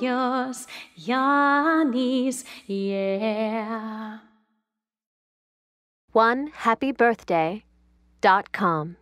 Yanos, Yannis, yeah. One happy birthday dot com.